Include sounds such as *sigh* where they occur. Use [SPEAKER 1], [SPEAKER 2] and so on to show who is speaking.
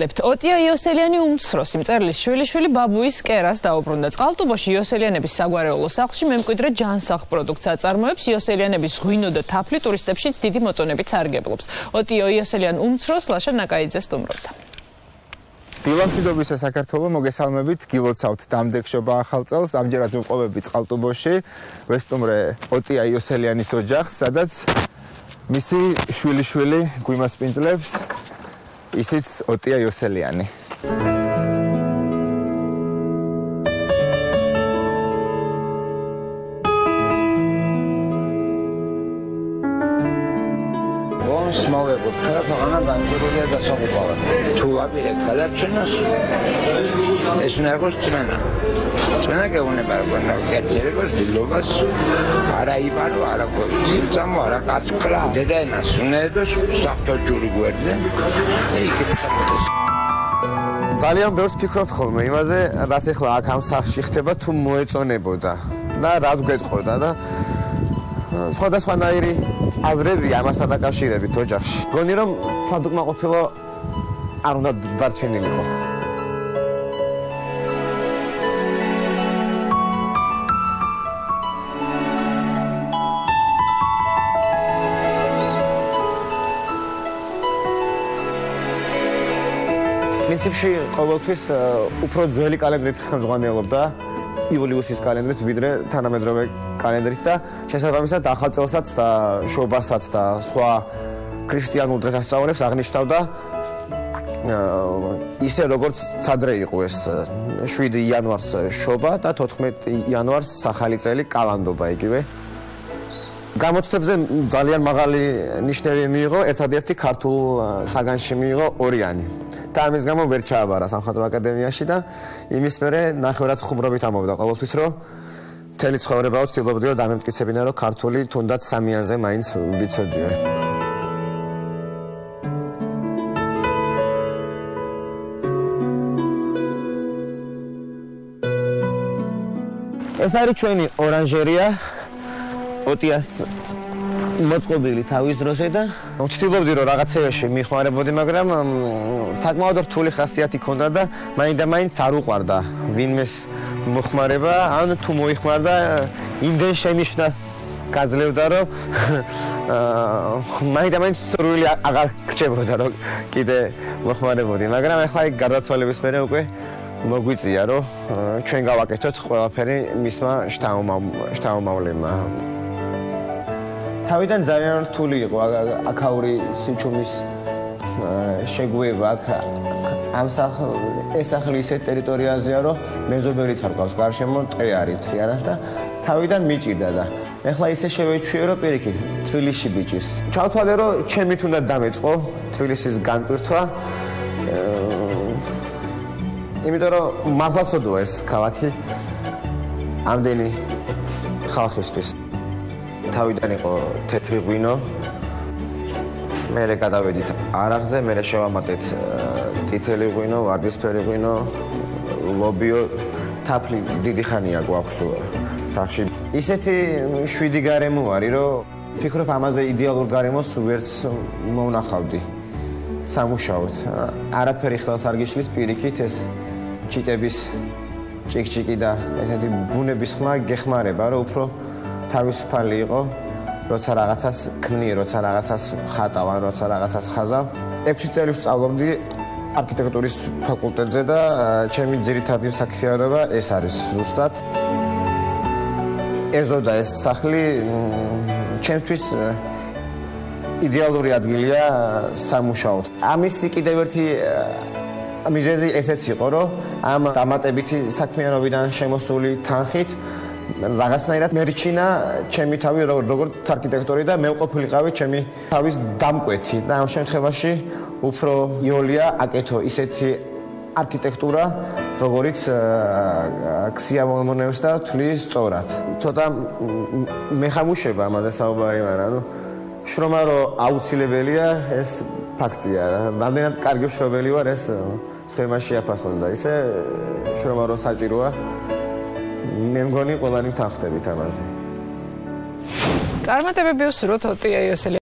[SPEAKER 1] ლებთ ოტია იოსელიანი უმცროსი მწერლის შვილიშვილი ბაბუის კერას დაუბრუნდა. წყალტუბოში იოსელიანების საგვარეულო სახლში მემკვიდრე ჯანსაღ პროდუქტს აწარმოებს იოსელიანების ღვინო და თაფლი ტურისტებშიც დიდი მოწონებით სარგებლობს. ოტიო იოსელიან უმცროს ლაშა ნაკაიძე სტუმრობდა.
[SPEAKER 2] დილამშვიდობისა საქართველოს მოგესალმებით. გილოცავთ დამდეგშობა ახალ წელს ამჯერად ვიყვები წყალტუბოში. ვესტუმრე ოტია იოსელიანის ოჯახს სადაც მისი შვილიშვილი გვიმას პინძლებს ისიც ოტია იოსელიანი.
[SPEAKER 3] მოვეგოთ ქაფანა განჭირულია დასაყუპავად თუ აპირებ გადარჩენას ეს უნდა იყოს წმენა წმენა გეუბნება რომ კეთილებას დილობას არა იბარო არა გოცილწამო არა კაცკლა. დედაენას უნედოს საფთო ჯური გვერდზე იქით სამოდეს
[SPEAKER 2] ძალიან ბევრს ფიქრობთ ხოლმე იმაზე რაც ახლა აქ ამ სახში ხდება თუ მოეწონებოდა და რაც გვეთყოდა და სხვადასხვანაირი აზრები ამასთან დაკავშირებით ოჯახში. გონი რომ თანდუკმა ყოფილა არ უნდა დარჩენილიყო. პრინციპში ყოველთვის უფრო ძველი კალენდრით ხელმძღვანელობდა იულიუსის კალენდრით ვიდრე თანამედროვე კალენდრით და შესაბამისად ახალ წელსაც და შობასაც და სხვა ქრისტიანულ დღესასწაულებს აღნიშნავდა ისე როგორც ცადრე იყო ეს 7 იანვარს შობა და 14 იანვარს სახალი წელი კალანდობა იგივე. გამოცდებზე ძალიან მაღალი ნიშნები მიიღო ერთადერთი ქართულ საგანში მიიღო ორიანი. და ამის გამო ვერ ჩააბარა სამხატვრო აკადემიაში და იმის მერე ნახევრად ხუმრობით ამობდა ყოველთვის რომ მთელი ცხოვრება ვცდილობდიო დამემტკიცებინა რომ ქართული თუნდაც სამიანზე მაინც ვიცოდიო ეს არის ჩვენი ორანჟერია ოტიას მოწყობილი თავის დროზე და ვთქვი რომ რაღაცეებში მიხმარებოდი, მაგრამ საკმაოდ რთული ხასიათი ქონდა და მაინდა მაინც არ უყვარდა ვინმეს მოხმარება, ან თუ მოიხმარდა იმდენ შენიშნას გაძლევდა რომ *laughs* მაინდა მაინც სრული აღარ გრჩებოდა რომ კიდე მოხმარებოდი, მაგრამ ახლა იქ გარდაცვალების მერე უკვე მოგვიწია რომ ჩვენ გავაკეთოთ ყველაფერი მისმა შთაუმავლებმა. თავიდან ძალიან რთული იყო აკაური სიჩუმის შეგუება. აქ ამ სახლ ეს სახლი ისეთ ტერიტორიაზეა რომ მეზობელი წარკავს გარშემო ტყე არის თრიანად და თავიდან მიჭირდა და ეხლა ისე შევეჩვიე რომ პირიქით თბილისში ბიჭის. ჩავთვალე რომ ჩემით უნდა დამეწყო თბილისის განპირთვა. იმიტომ რომ მართლაცოდო ეს ქალაქი ამდენი ხალხისთვის თავიდან იყო თეთრი ღვინო. მე რე გადავედით არაღზე, მე რე შევამატეთ წითელი ღვინო, ვარდისფერი ღვინო, ლობიო, თაფლი დიდი ხანია გვაქვს სახში. ისეთი შვიდი გარემო არის, რომ ფიქრობ ამაზე იდეალურ გარემოს ვერც მოვნახავდი. სამუშაოდ. არაფერი ხელს არ გიშლის პირიქით ეს ჩიტების ჩიკ-ჩიკი და ესეთი ბუნების ხმა გეხმარება, რომ უფრო თავისუფალი იყო, როცა რაღაცას ქმნი, როცა რაღაცას ხატავ, ან როცა რაღაცას ხაზავ. 6 წელი ვსწავლობდი არქიტექტურის ფაკულტეტზე და ჩემი ძირითადი საქმიანობა ეს არის ზუსტად. ეზოდა ეს სახლი ჩემთვის იდეალური ადგილია სამუშაოდ. ამის კიდევ ერთი მიზეზი ესეც იყო, რომ ამ დამატებითი საქმიანობიდან შემოსული თანხით რაღაცნაირად მერჩინა ჩემი თავი როგორც არქიტექტორი და მე ვყოფილიყავი ჩემი თავის დამკვეთი. და ამ შემთხვევაში უფრო იოლია აკეთო ისეთი არქიტექტურა როგორც ქსია მომონევს და თulis სწორად. ცოტა მეხამუშება ამაზე საუბარი მაგრამ ნუ შრომა რო აუცილებელია ეს ფაქტია. რამდენად კარგი მშობელი ვარ ეს სქემაში აფასონდა. ისე შრომა რო საჭიროა მე მგონი ყველანი თანხდებით ამაზე.
[SPEAKER 1] წარმატებები უსურვოთ ოტია იოსელი